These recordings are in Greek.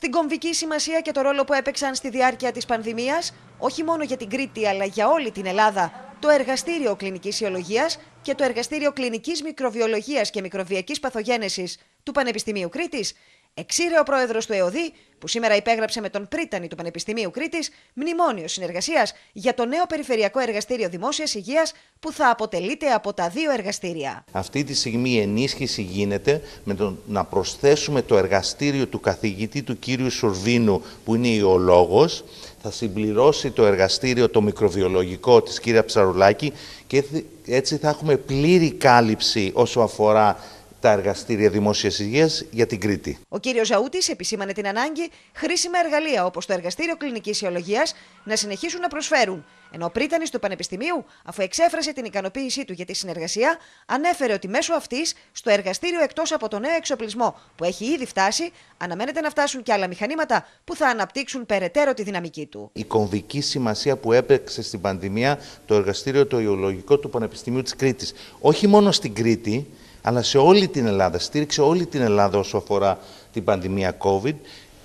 στην κομβική σημασία και το ρόλο που έπαιξαν στη διάρκεια της πανδημίας, όχι μόνο για την Κρήτη αλλά για όλη την Ελλάδα, το Εργαστήριο Κλινικής Ιολογίας και το Εργαστήριο Κλινικής Μικροβιολογίας και Μικροβιακής Παθογένεσης του Πανεπιστημίου Κρήτης, εξήρε ο πρόεδρος του ΕΟΔΗ, που σήμερα υπέγραψε με τον πρίτανη του Πανεπιστημίου Κρήτης, μνημόνιο συνεργασίας για το νέο Περιφερειακό Εργαστήριο Δημόσιας Υγείας που θα αποτελείται από τα δύο εργαστήρια. Αυτή τη στιγμή η ενίσχυση γίνεται με το να προσθέσουμε το εργαστήριο του καθηγητή του κύριου Σουρβίνου που είναι ιολόγος, θα συμπληρώσει το εργαστήριο το μικροβιολογικό της κύρια Ψαρουλάκη και έτσι θα έχουμε πλήρη κάλυψη όσο αφορά τα εργαστήρια δημόσιας υγείας για την Κρήτη. Ο κύριος Ζαούτης επισήμανε την ανάγκη χρήσιμα εργαλεία όπως το Εργαστήριο Κλινικής Ιολογίας να συνεχίσουν να προσφέρουν. Ενώ ο πρίτανης του Πανεπιστημίου, αφού εξέφρασε την ικανοποίησή του για τη συνεργασία, ανέφερε ότι μέσω αυτής, στο εργαστήριο εκτός από το νέο εξοπλισμό που έχει ήδη φτάσει, αναμένεται να φτάσουν και άλλα μηχανήματα που θα αναπτύξουν περαιτέρω τη δυναμική του. Η κομβική σημασία που έπαιξε στην πανδημία το εργαστήριο το ιολογικό του Πανεπιστημίου της Κρήτης. Όχι μόνο στην Κρήτη, αλλά σε όλη την Ελλάδα. Στήριξε όλη την Ελλάδα όσο αφορά την πανδημία COVID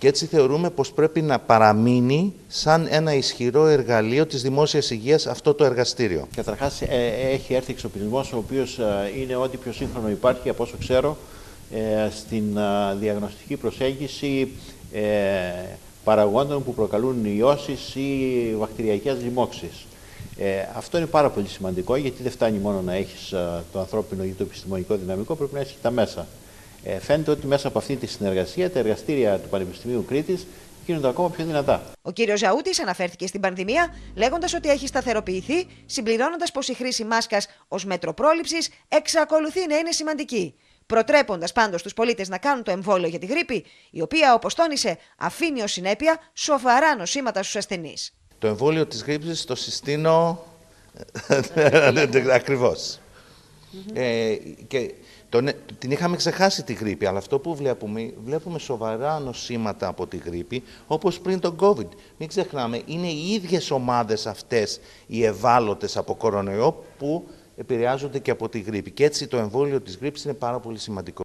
και έτσι θεωρούμε πως πρέπει να παραμείνει σαν ένα ισχυρό εργαλείο της δημόσιας υγείας αυτό το εργαστήριο. Καταρχάς ε, έχει έρθει εξοπλισμός ο οποίος ε, είναι ό,τι πιο σύγχρονο υπάρχει από όσο ξέρω ε, στην διαγνωστική προσέγγιση παραγόντων που προκαλούν ιώσεις ή βακτηριακές λοιμώξεις. Ε, αυτό είναι πάρα πολύ σημαντικό γιατί δεν φτάνει μόνο να έχεις το ανθρώπινο ή το επιστημονικό δυναμικό, πρέπει να έχεις τα μέσα. Ε, φαίνεται ότι μέσα από αυτή τη συνεργασία τα εργαστήρια του Πανεπιστημίου Κρήτης γίνονται ακόμα πιο δυνατά. Ο κύριος Ζαούτης αναφέρθηκε στην πανδημία, λέγοντας ότι έχει σταθεροποιηθεί, συμπληρώνοντας πως η χρήση μάσκας ως μέτρο πρόληψης εξακολουθεί να είναι σημαντική. Προτρέποντας πάντως τους πολίτες να κάνουν το εμβόλιο για τη γρήπη, η οποία, όπως τόνισε, αφήνει ως συνέπεια σοβαρά νοσήματα στους ασθενείς. Το εμβόλιο της γρήψης το συστήνω ακριβώς. ε, και τον, την είχαμε ξεχάσει τη γρήπη, αλλά αυτό που βλέπουμε, βλέπουμε σοβαρά νοσήματα από τη γρήπη, όπως πριν τον COVID. Μην ξεχνάμε, είναι οι ίδιες ομάδες αυτές οι ευάλωτες από κορονοϊό που επηρεάζονται και από τη γρήπη. Και έτσι το εμβόλιο της γρήπης είναι πάρα πολύ σημαντικό.